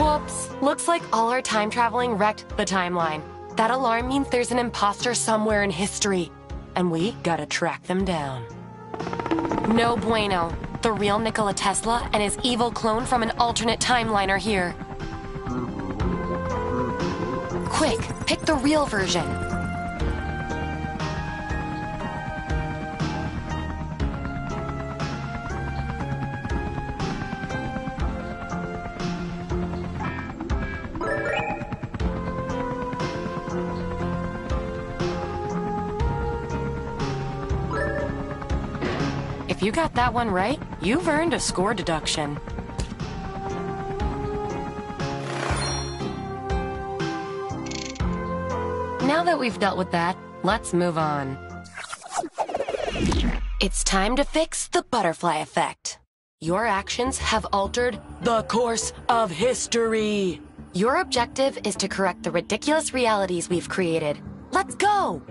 Whoops. Looks like all our time traveling wrecked the timeline. That alarm means there's an imposter somewhere in history. And we gotta track them down. No bueno. The real Nikola Tesla and his evil clone from an alternate timeline are here. Quick, pick the real version. Got that one right, you've earned a score deduction. Now that we've dealt with that, let's move on. It's time to fix the butterfly effect. Your actions have altered the course of history. Your objective is to correct the ridiculous realities we've created. Let's go!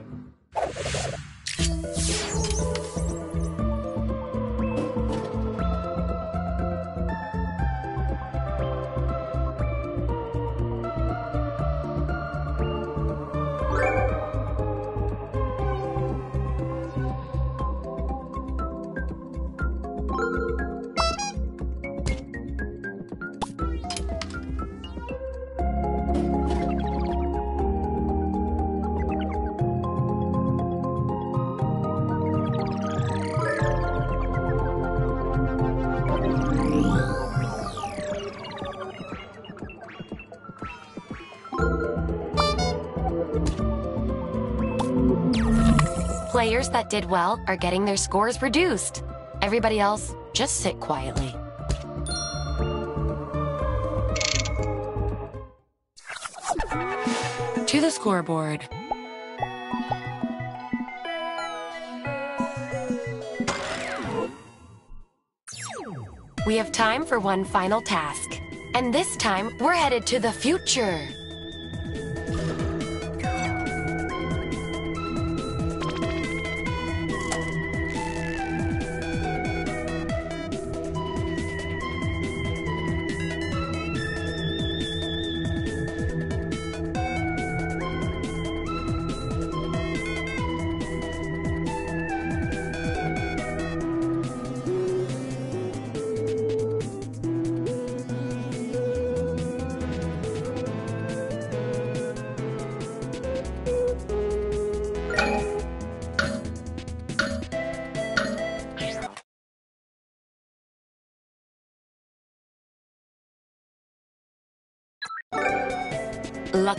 Players that did well are getting their scores reduced. Everybody else, just sit quietly. To the scoreboard. We have time for one final task. And this time, we're headed to the future.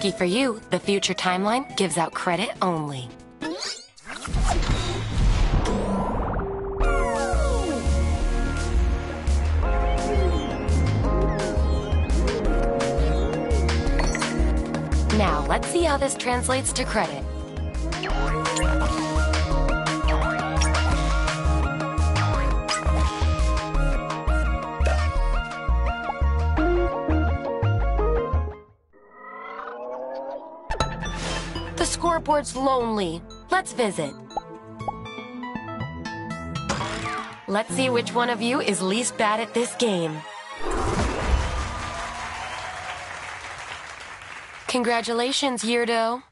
Lucky for you, the future timeline gives out credit only. Now, let's see how this translates to credit. Scoreboard's lonely. Let's visit. Let's see which one of you is least bad at this game. Congratulations, Yurdo.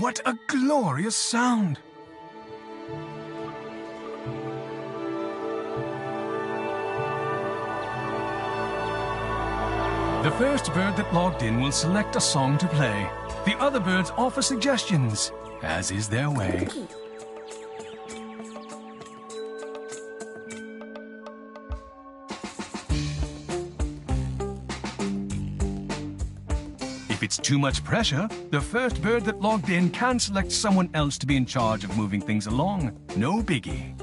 What a glorious sound! The first bird that logged in will select a song to play. The other birds offer suggestions, as is their way. It's too much pressure, the first bird that logged in can select someone else to be in charge of moving things along. No biggie.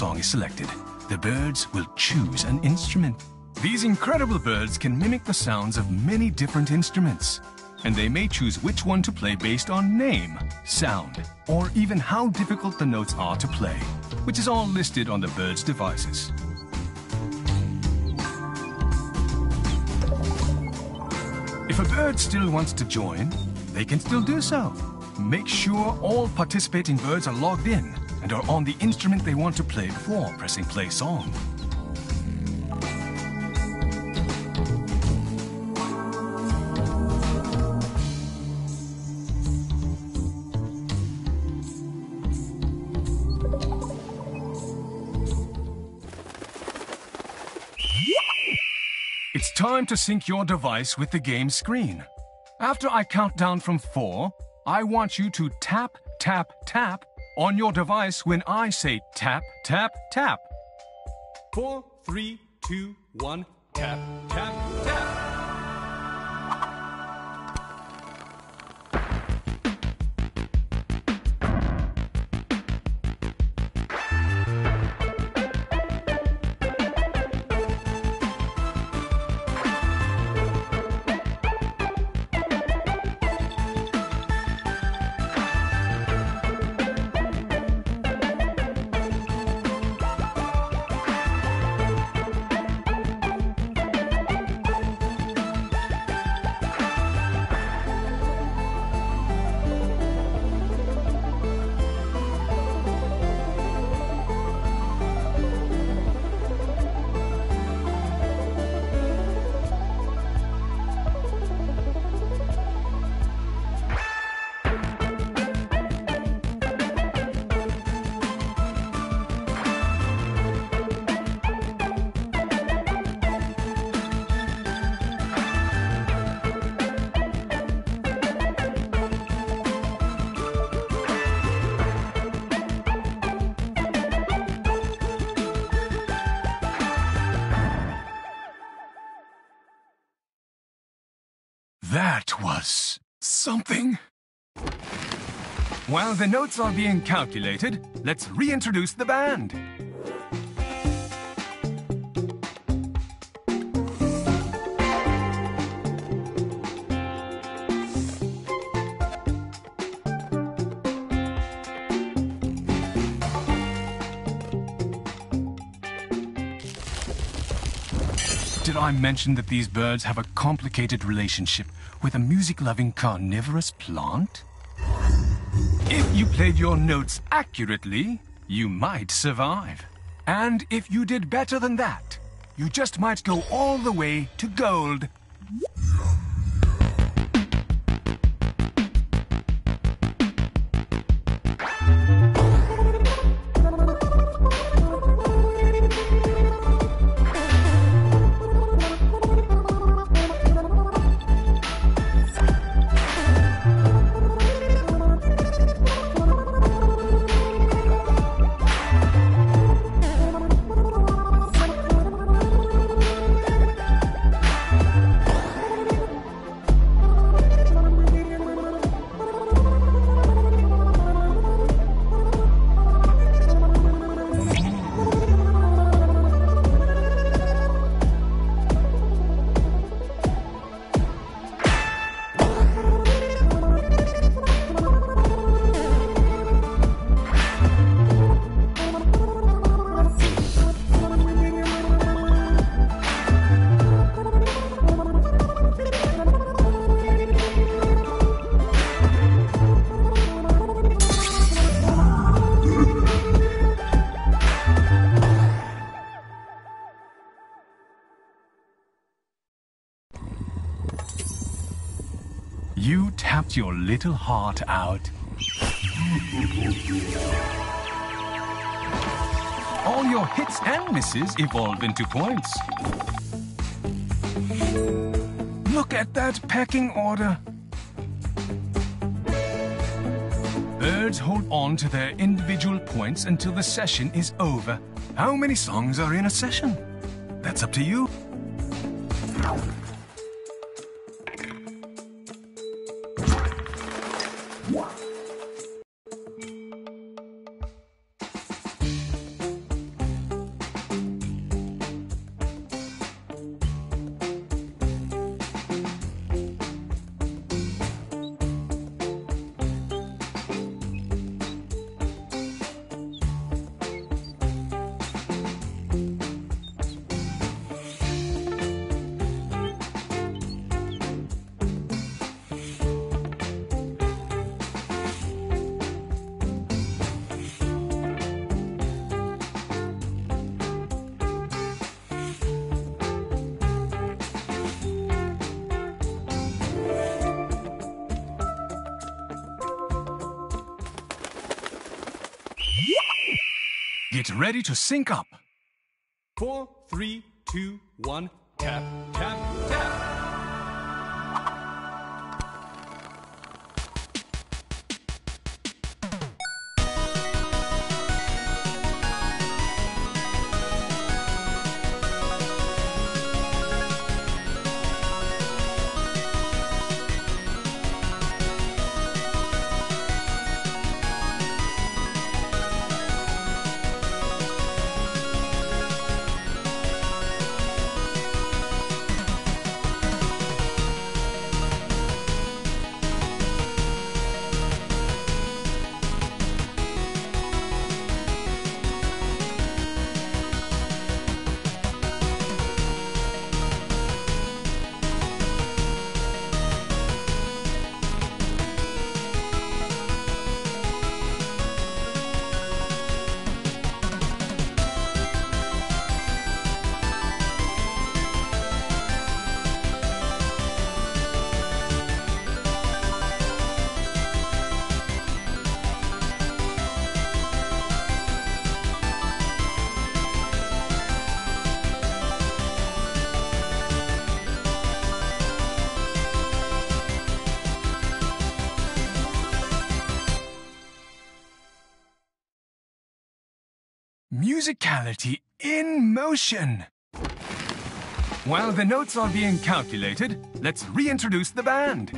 Song is selected, the birds will choose an instrument. These incredible birds can mimic the sounds of many different instruments, and they may choose which one to play based on name, sound, or even how difficult the notes are to play, which is all listed on the bird's devices. If a bird still wants to join, they can still do so. Make sure all participating birds are logged in and are on the instrument they want to play before pressing play song. It's time to sync your device with the game screen. After I count down from four, I want you to tap, tap, tap on your device when I say tap, tap, tap. Four, three, two, one. Tap, tap, tap. While the notes are being calculated, let's reintroduce the band. Did I mention that these birds have a complicated relationship with a music-loving carnivorous plant? If you played your notes accurately, you might survive. And if you did better than that, you just might go all the way to gold. Tapped your little heart out. All your hits and misses evolve into points. Look at that pecking order. Birds hold on to their individual points until the session is over. How many songs are in a session? That's up to you. Ready to sync up. Musicality in motion. While the notes are being calculated, let's reintroduce the band.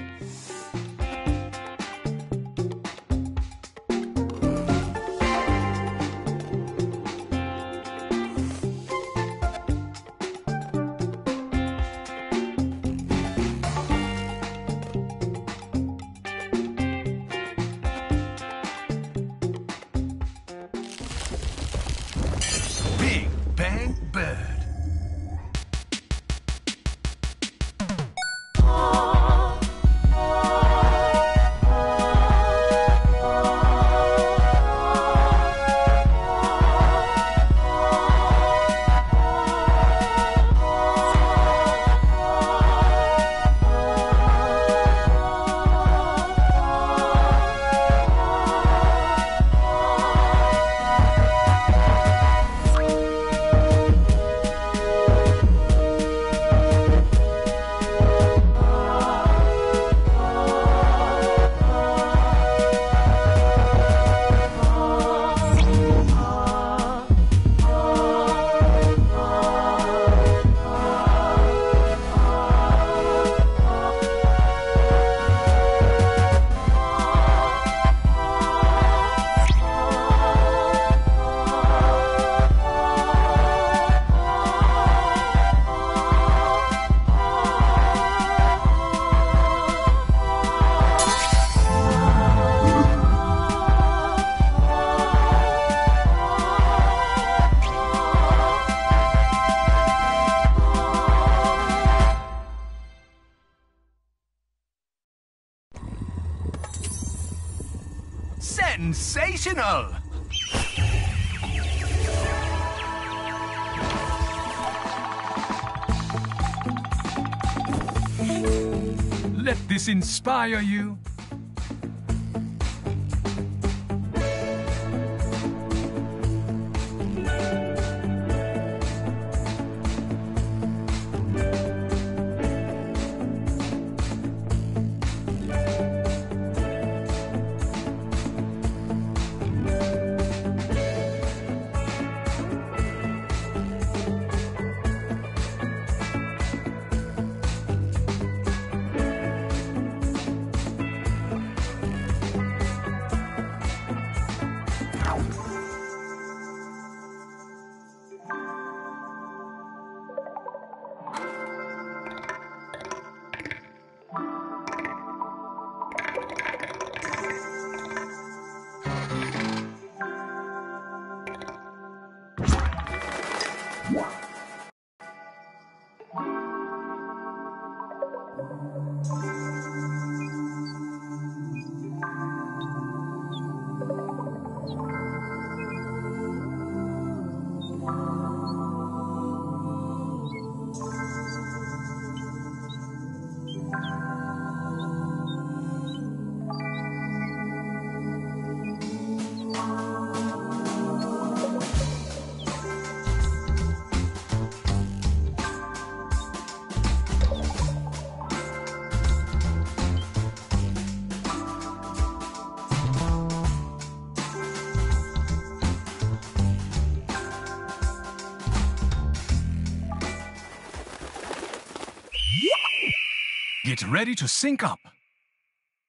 Inspire you. Get ready to sync up.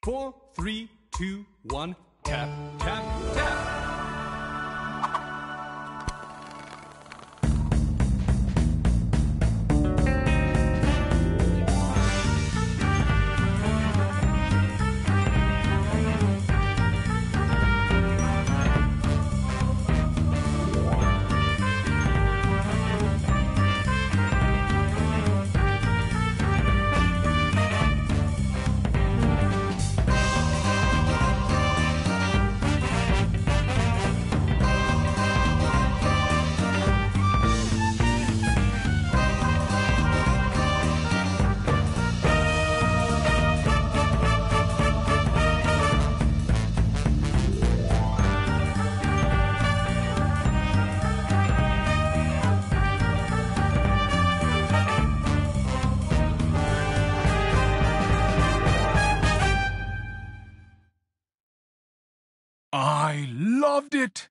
Four, three, two, one. Tap, tap. Loved it.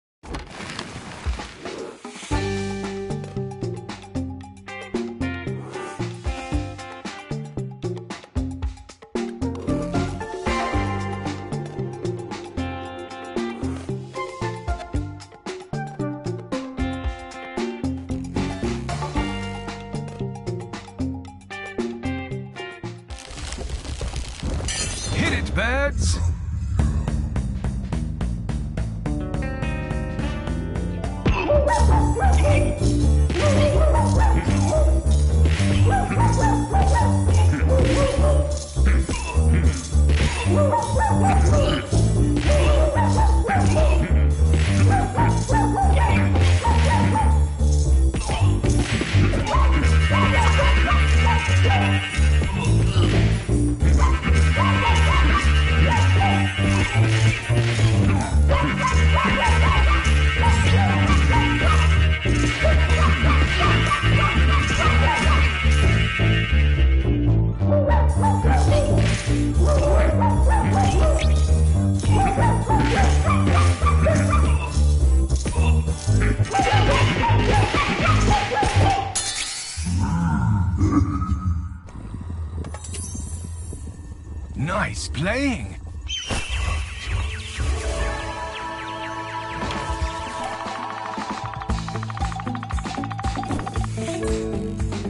Nice playing!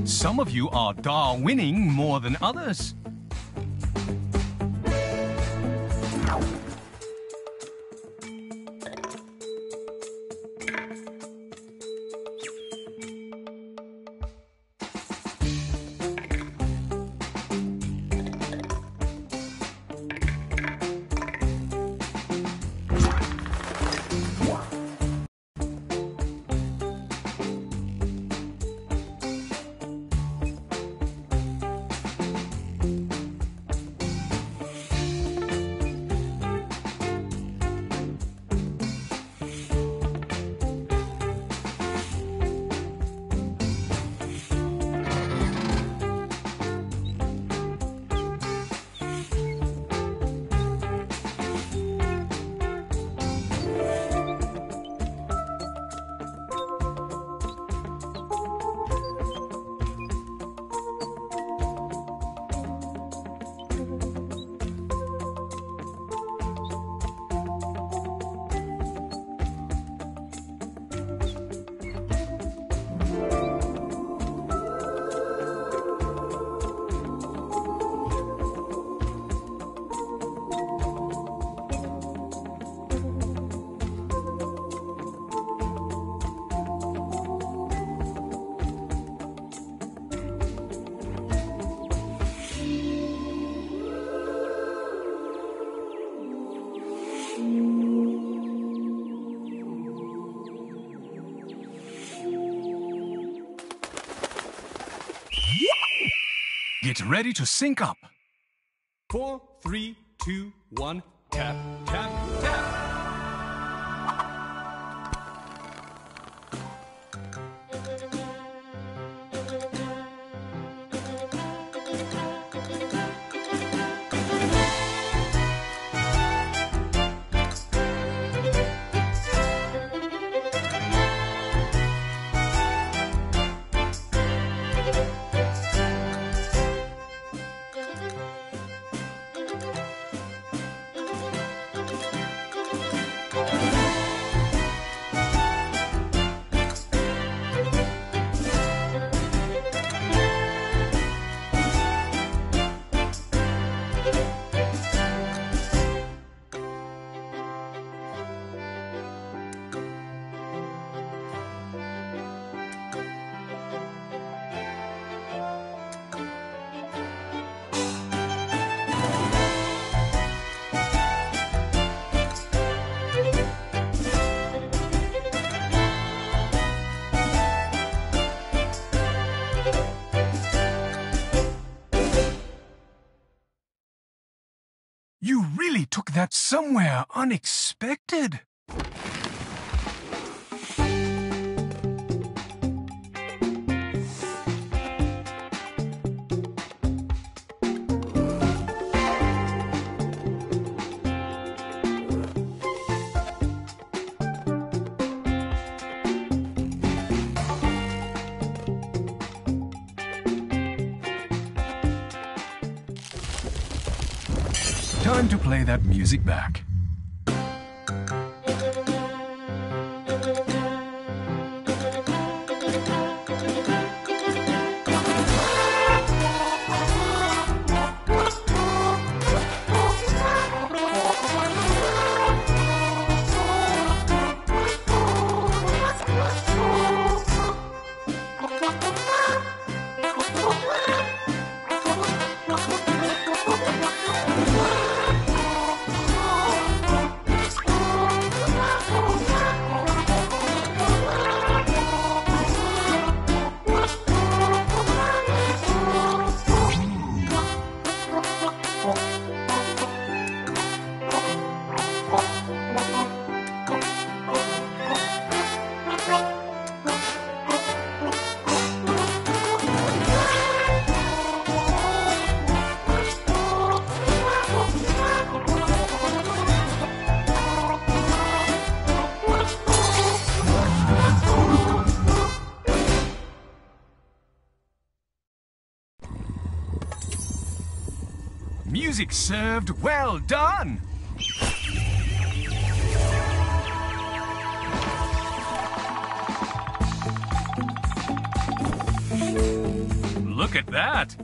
Some of you are Darwining more than others. Ready to sync up. Four, three, two, that somewhere unexpected. To play that music back. Music served well done! Look at that!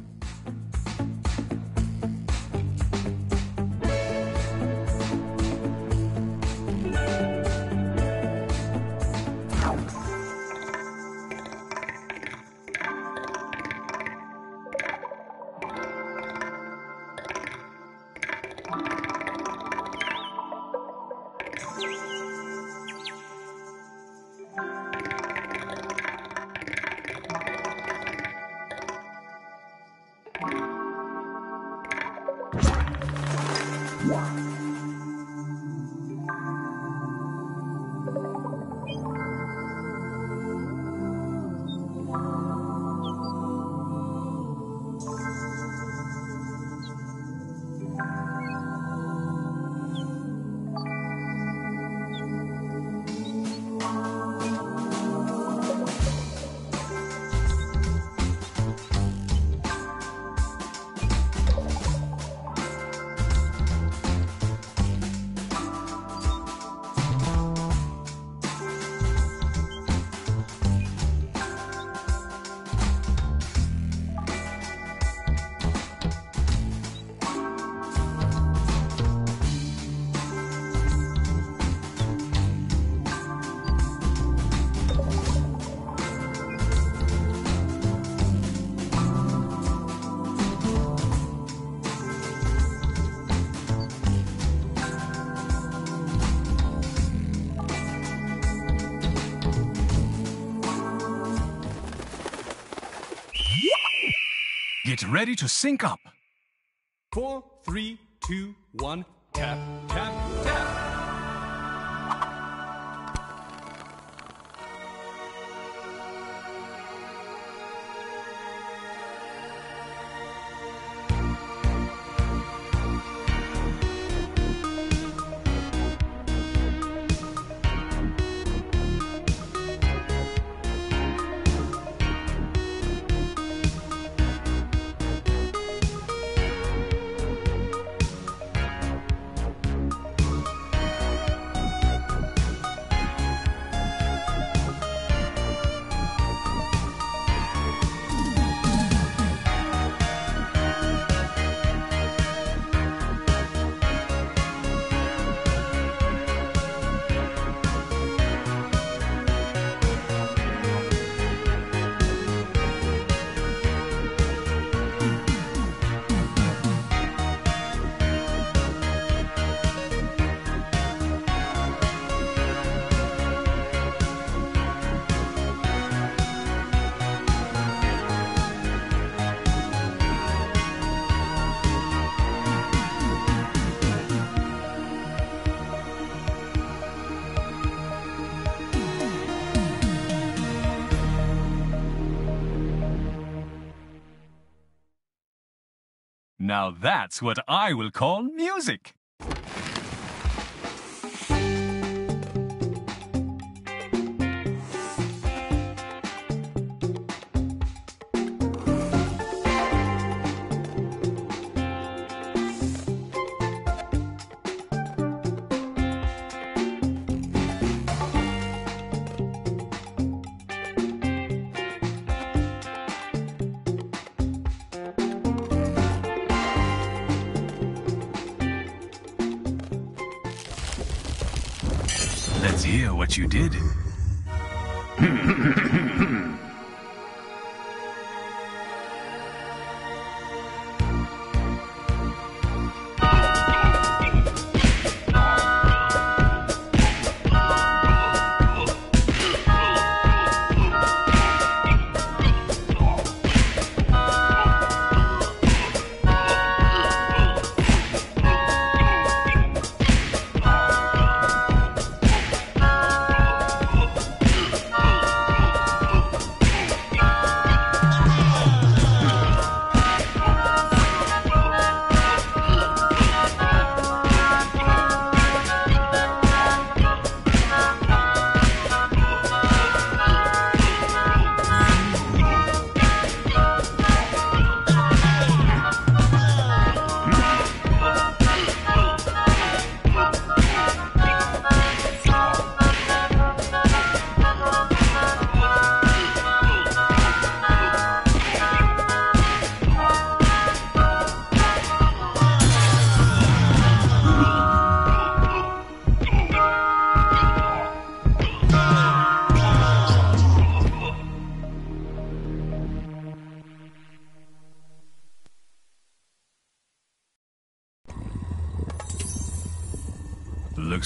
Ready to sync up. Four, three, two, Now that's what I will call music.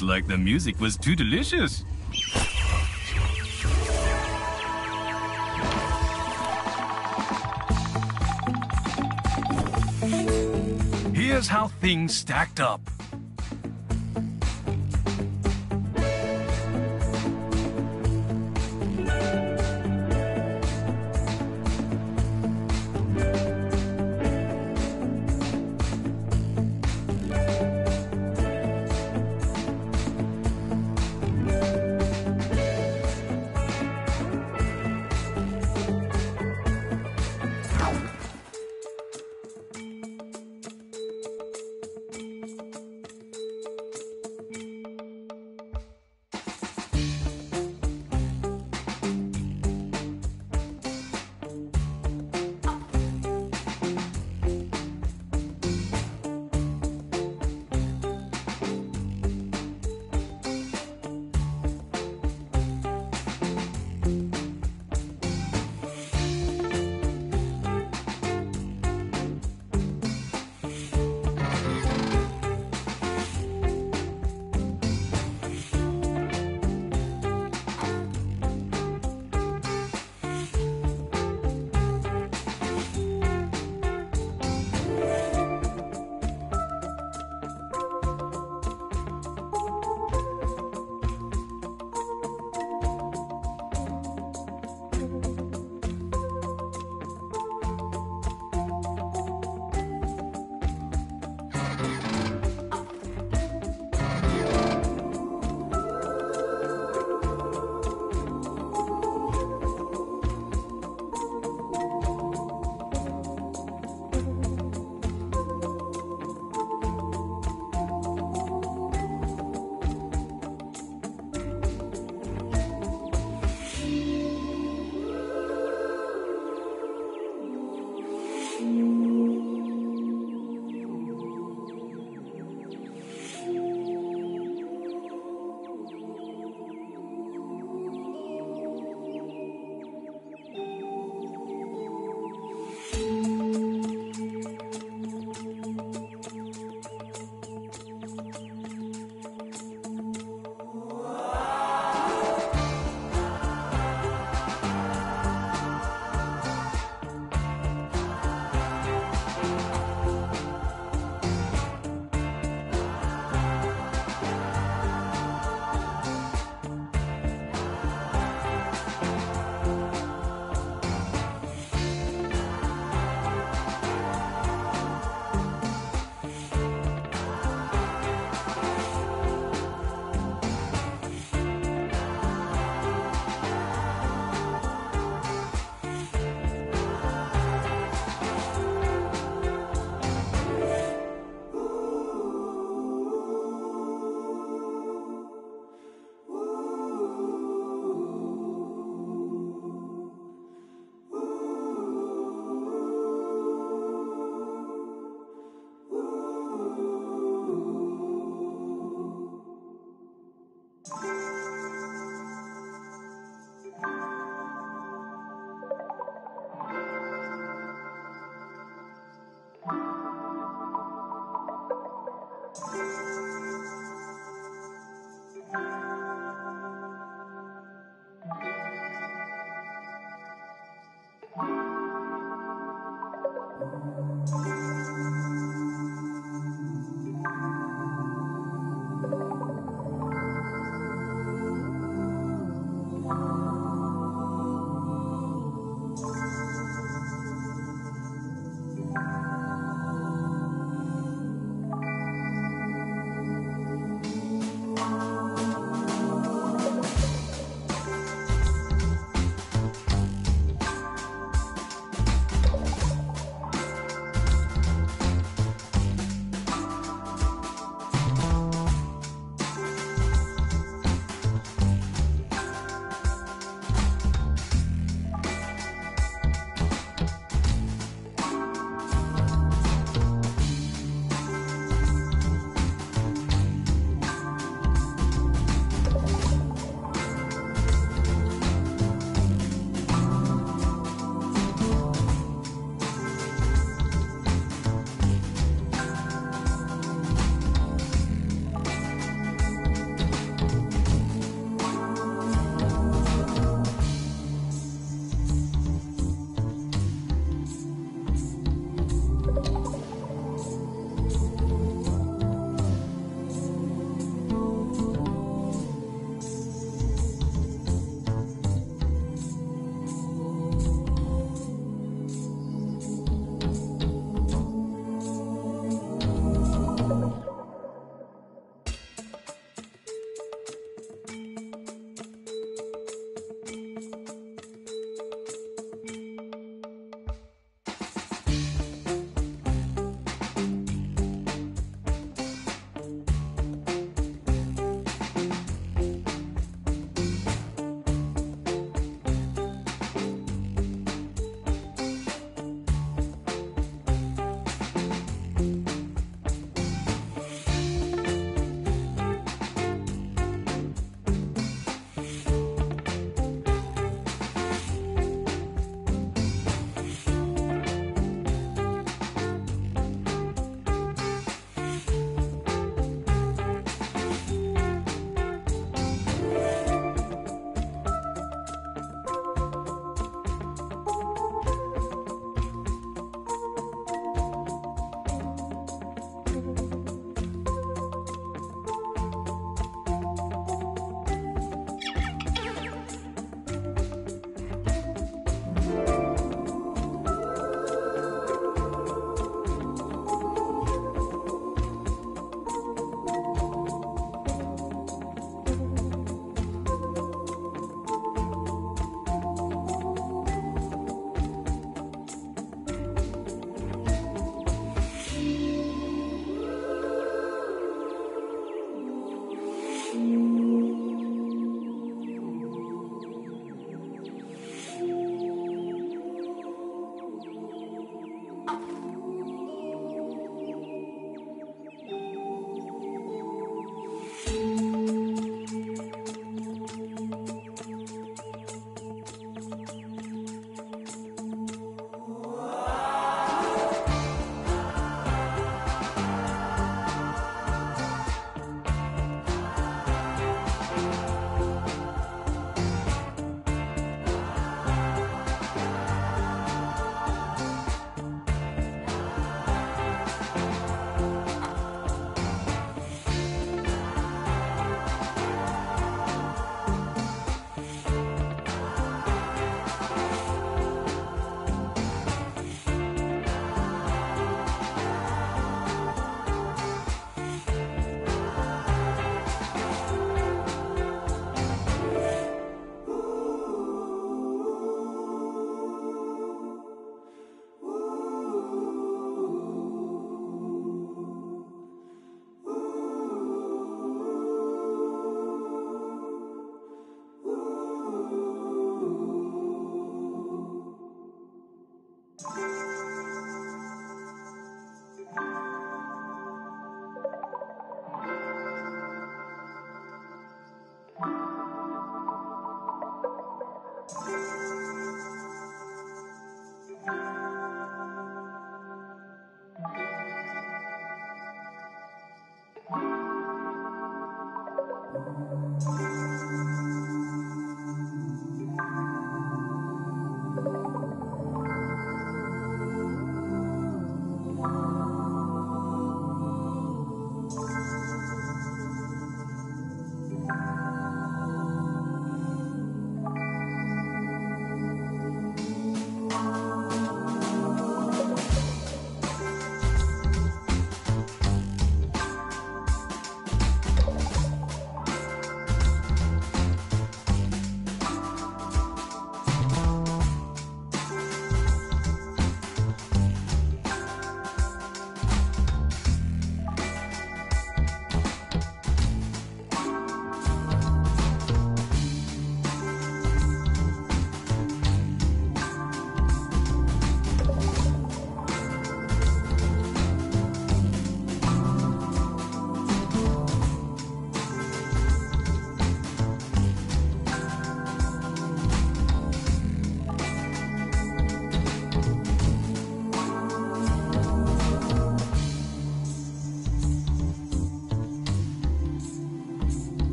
Looks like the music was too delicious. Here's how things stacked up.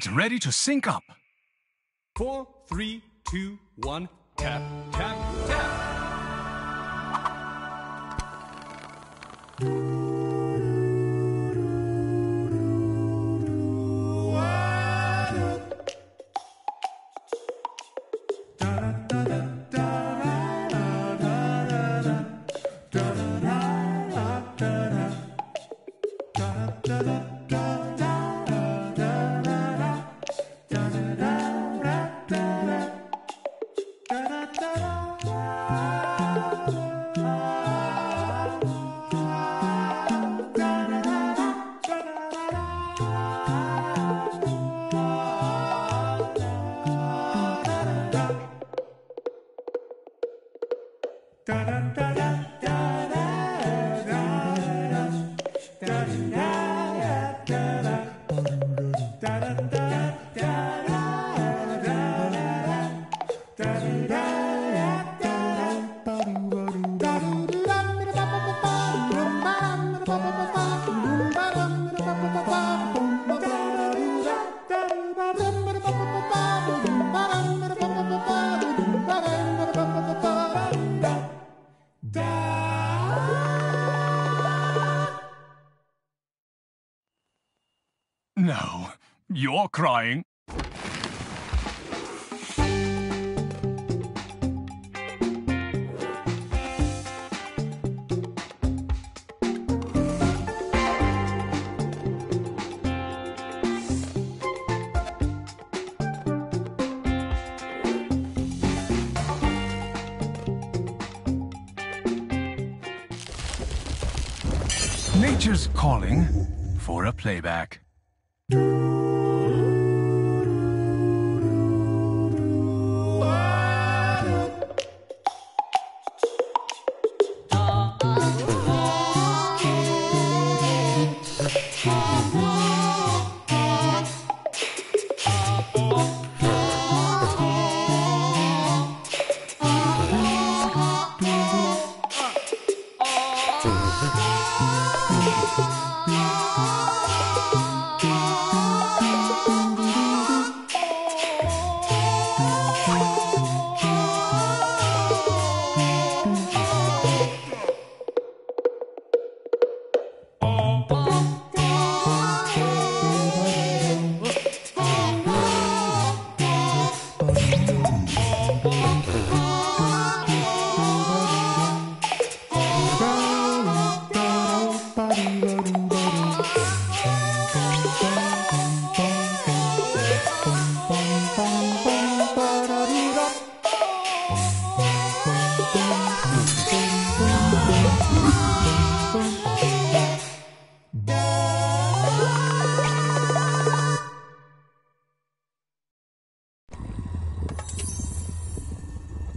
Get ready to sync up. Four, three, two, one. da da da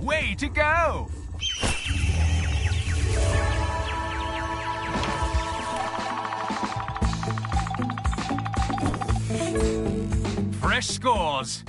Way to go! Fresh scores.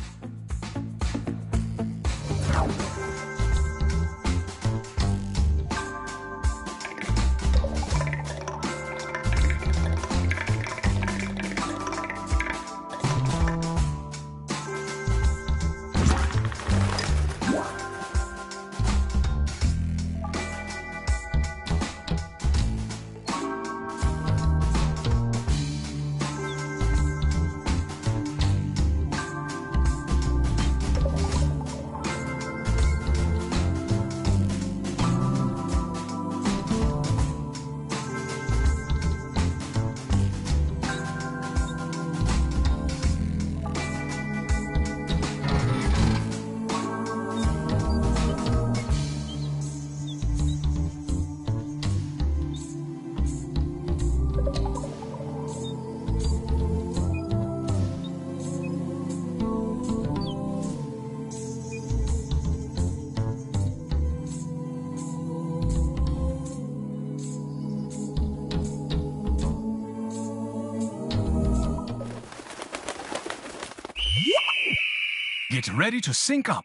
Ready to sync up.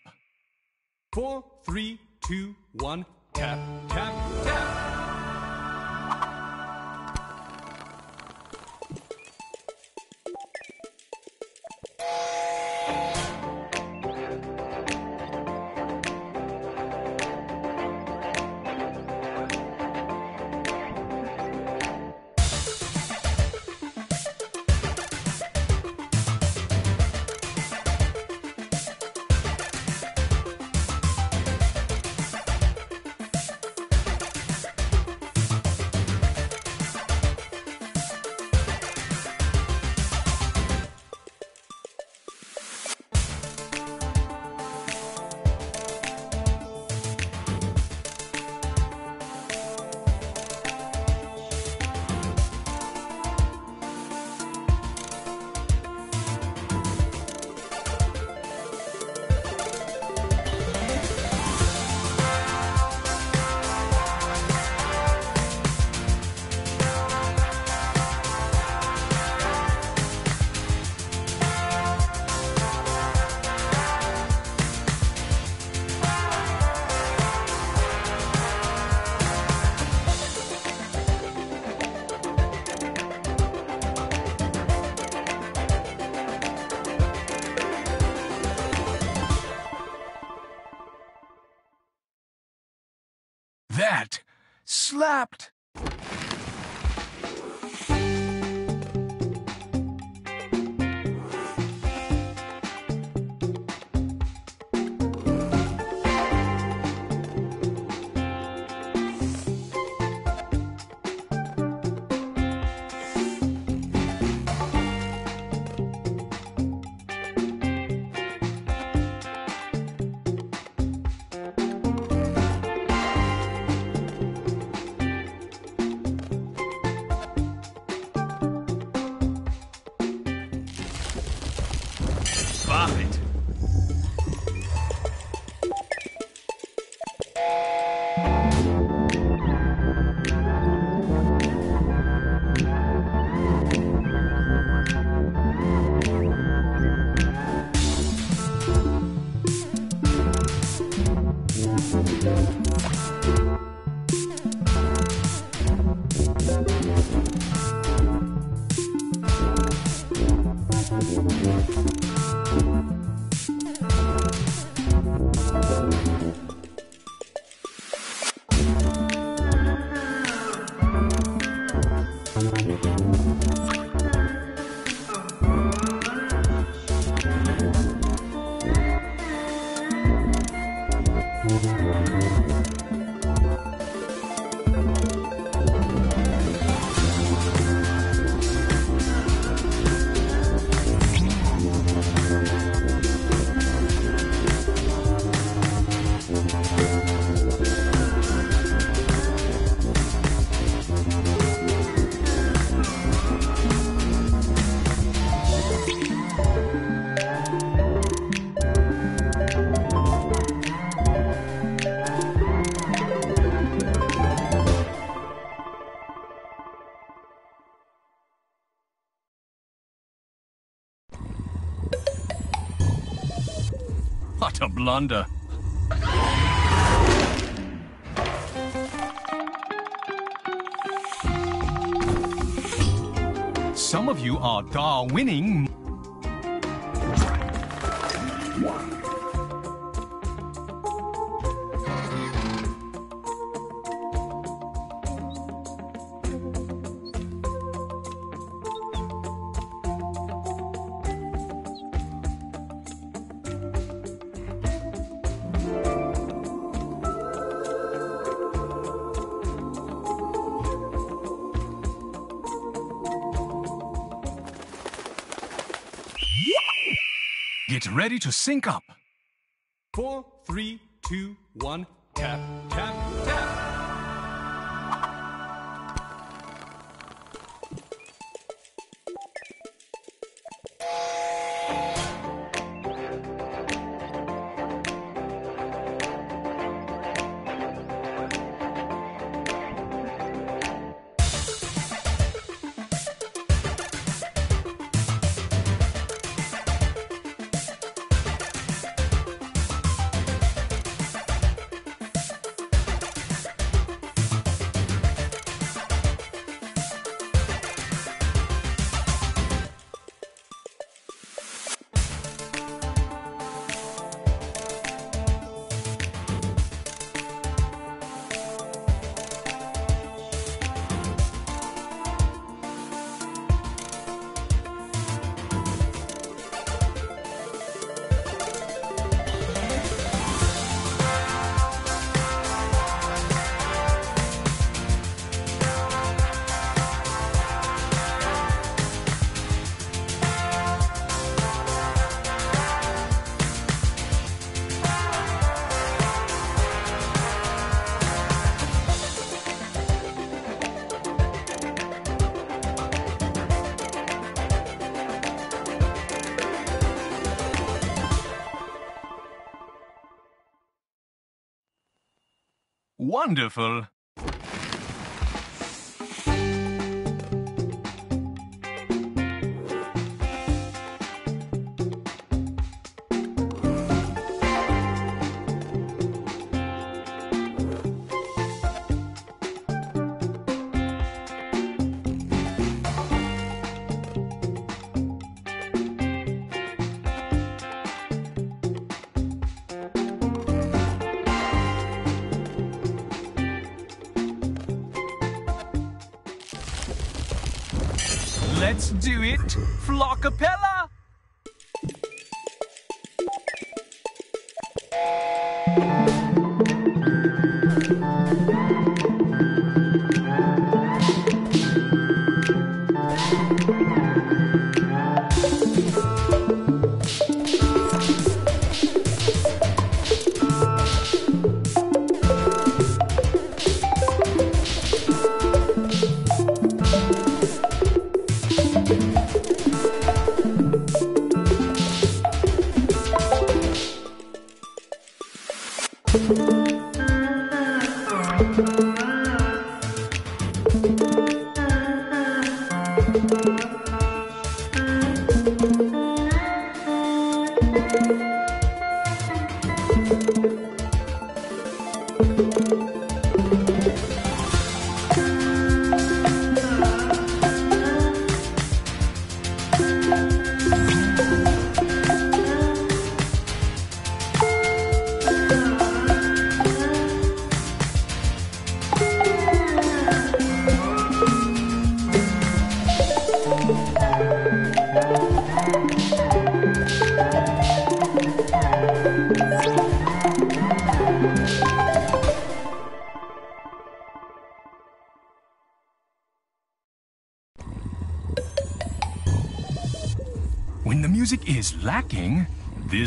Four, three, two, blunder. Some of you are Darwining. Ready to sync up. Four, three, two, Wonderful.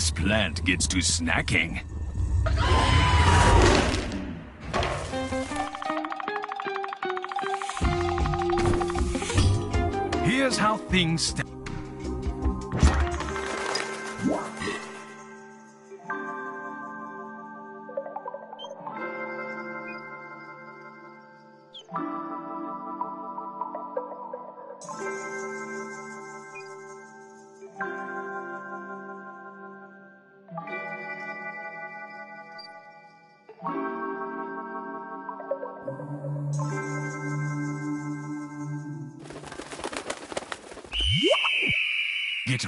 This plant gets to snacking. Here's how things stand.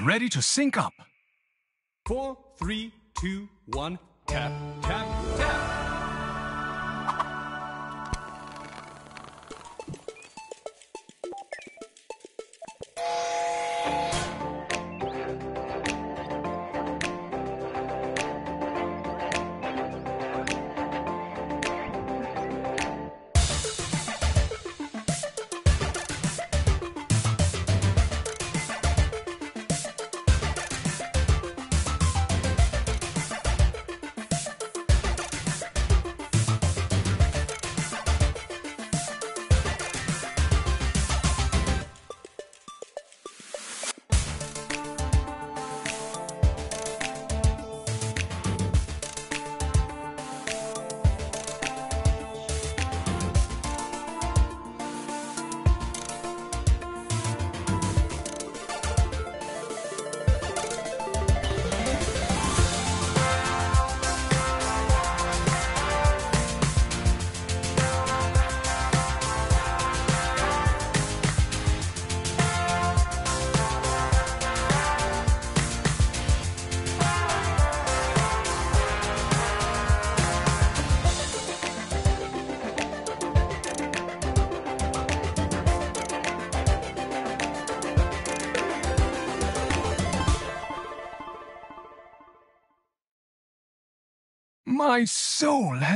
Ready to sync up. Four, three, two, one. Tap, tap.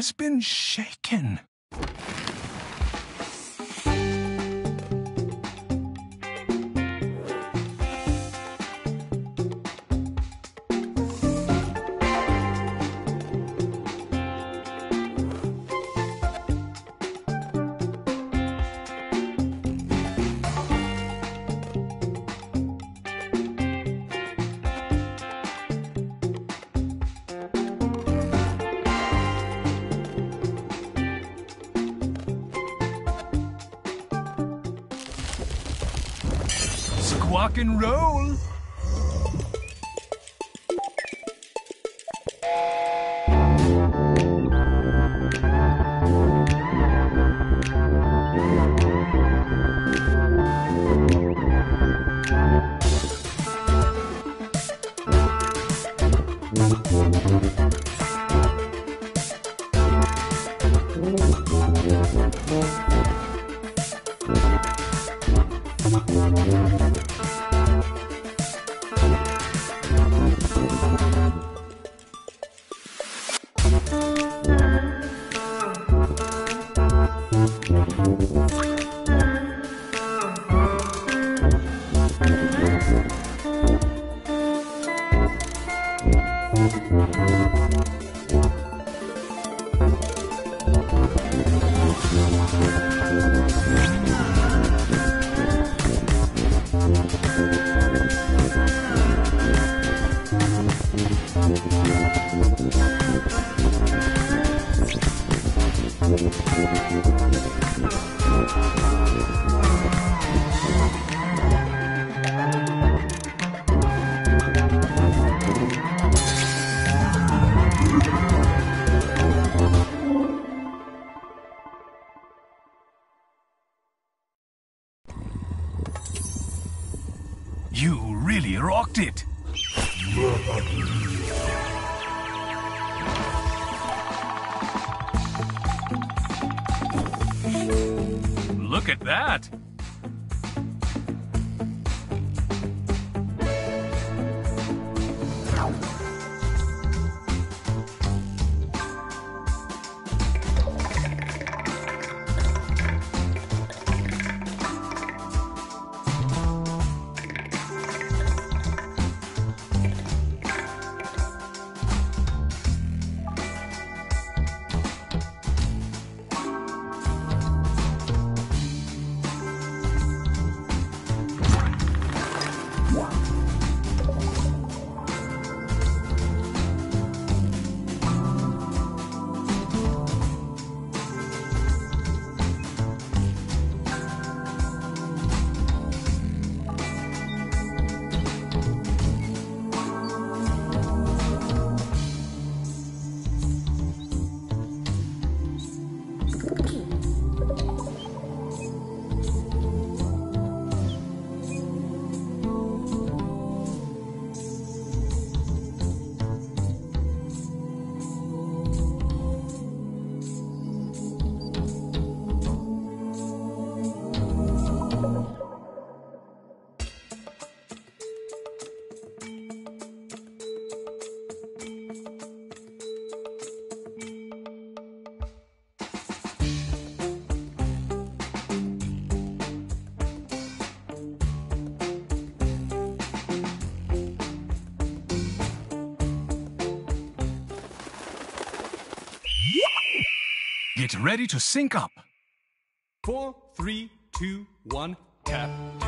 Has been shaken. Squawk and roll. Get ready to sync up. Four, three, two, one. Tap, tap,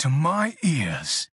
to my ears.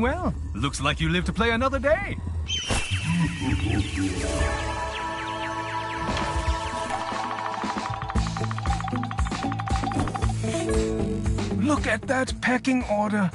Well. Looks like you live to play another day. Look at that pecking order.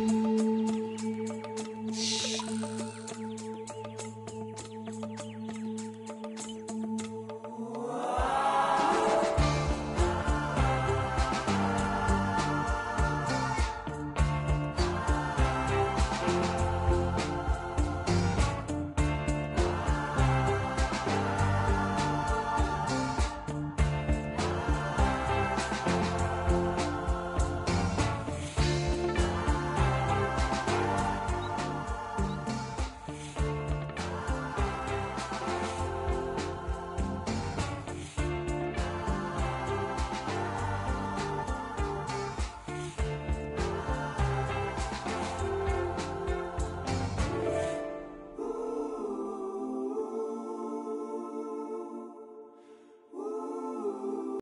うん。